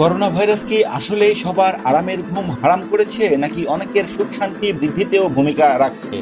Corona virus কি আসলেই সবার আরামের ঘুম হারাম করেছে, নাকি অনেকের সুখ শান্তি বৃদ্ধিতেও ভূমিকা রাখছে?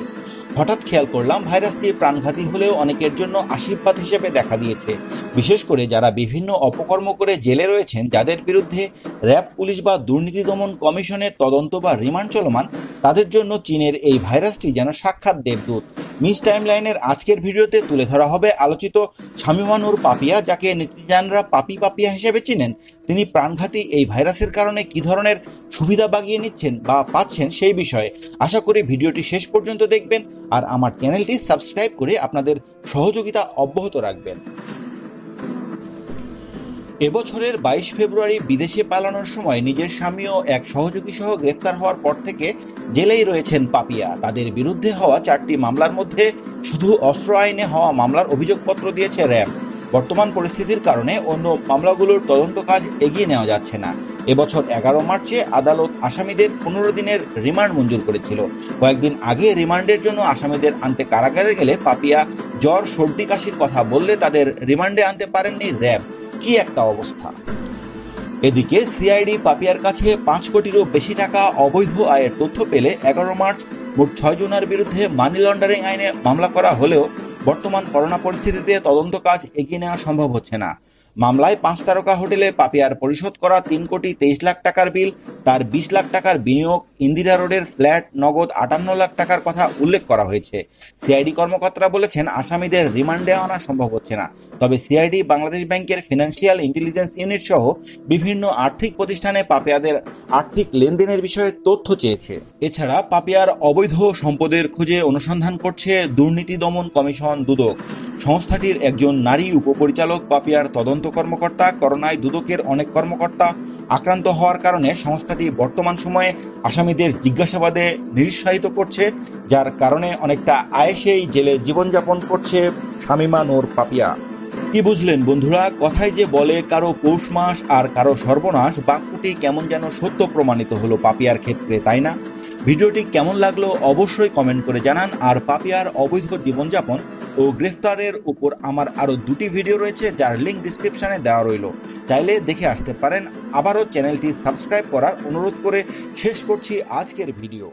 হঠাৎ খেয়াল করলাম ভাইরাসটি প্রাণঘাতী হলেও অনেকের জন্য আশীর্বাদ হিসেবে দেখা দিয়েছে। বিশেষ করে যারা বিভিন্ন অপকর্ম করে জেলে রয়েছেন, যাদের বিরুদ্ধে র্যাব, পুলিশ বা দুর্নীতি দমন কমিশনের তদন্ত বা রিমান্ড চলমান, তাদের জন্য চীনের এই ভাইরাসটি যেন সাক্ষাৎ দেবদূত। মিস টাইমলাইনের আজকের ভিডিওতে তুলে ধরা হবে আলোচিত শামিমানুর পাপিয়া, যাকে নেটিজানরা পাপি পাপিয়া হিসেবে চিনেন। তিনি প্রাণঘাতী এই ভাইরাসের কারণে কি ধরনের সুবিধা বাগিয়ে নিচ্ছেন বা পাচ্ছেন সেই বিষয়ে। আশা করি ভিডিওটি শেষ পর্যন্ত দেখবেন। আর আমার চ্যানেলটি সাবস্ক্রাইব করে আপনাদের সহযোগিতা অব্যাহত রাখবেন। এবছরের বাইশ ফেব্রুয়ারি বিদেশে পালানোর সময় নিজের স্বামী ও এক সহযোগী সহ গ্রেফতার হওয়ার পর থেকে জেলেই রয়েছেন পাপিয়া। তাদের বিরুদ্ধে হওয়া চারটি মামলার মধ্যে শুধু অস্ত্র আইনে হওয়া মামলার অভিযোগপত্র দিয়েছে র্যাব। বর্তমান পরিস্থিতির কারণে অন্য মামলাগুলোর তদন্ত কাজ এগিয়ে নেওয়া যাচ্ছে না। এবছর এগারো মার্চে আদালত আসামিদের পনেরো দিনের রিমান্ড মঞ্জুর করেছিল। কয়েকদিন আগে রিমান্ডের জন্য আসামিদের আনতে কারাগারে গেলে পাপিয়া জ্বর, সর্দি, কাশির কথা বললে তাদের রিমান্ডে আনতে পারেননি র্যাব। কি একটা অবস্থা। এদিকে সিআইডি পাপিয়ার কাছে পাঁচ কোটিরও বেশি টাকা অবৈধ আয়ের তথ্য পেলে এগারো মার্চ মোট ছয় জনের বিরুদ্ধে মানি লন্ডারিং আইনে মামলা করা হলেও বর্তমান করোনা পরিস্থিতিতে তদন্ত কাজ এগিয়ে নেওয়া সম্ভব হচ্ছে না। মামলায় পাঁচ তারকা হোটেলে পাপিয়ার পরিশোধ করা তিন কোটি তেইশ লাখ টাকার বিল, তার বিশ লাখ টাকার বিনিয়োগ, ইন্দিরা রোডের ফ্ল্যাট নগদ আটান্ন লাখ টাকার কথা উল্লেখ করা হয়েছে। সিআইডি কর্মকর্তারা বলেছেন, আসামিদের রিমান্ডে আনা সম্ভব হচ্ছে না। তবে সিআইডি, বাংলাদেশ ব্যাংকের ফিনান্সিয়াল ইন্টেলিজেন্স ইউনিট সহ বিভিন্ন আর্থিক প্রতিষ্ঠানে পাপিয়াদের আর্থিক লেনদেনের বিষয়ে তথ্য চেয়েছে। এছাড়া পাপিয়ার অবৈধ সম্পদের খোঁজে অনুসন্ধান করছে দুর্নীতি দমন কমিশন দুদক। সংস্থাটির একজন নারী উপপরিচালক পাপিয়ার তদন্ত কর্মকর্তা, করোনায় দুদকের অনেক কর্মকর্তা আক্রান্ত হওয়ার কারণে সংস্থাটি বর্তমান সময়ে আসামিদের জিজ্ঞাসাবাদে নিরুৎসাহিত করছে, যার কারণে অনেকটা আয়েসেই জেলে জীবনযাপন করছে শামিমা নোর পাপিয়া। কি বুঝলেন বন্ধুরা, কথায় যে বলে কারও পৌষ মাস আর কারও সর্বনাশ, বাক্যটি কেমন যেন সত্য প্রমাণিত হলো পাপিয়ার ক্ষেত্রে, তাই না? ভিডিওটি কেমন লাগল অবশ্যই কমেন্ট করে জানান। আর পাপিয়ার অবৈধ জীবনযাপন ও গ্রেফতারের উপর আমার আরও দুটি ভিডিও রয়েছে, যার লিঙ্ক ডিসক্রিপশানে দেওয়া রইল। চাইলে দেখে আসতে পারেন। আবারও চ্যানেলটি সাবস্ক্রাইব করার অনুরোধ করে শেষ করছি আজকের ভিডিও।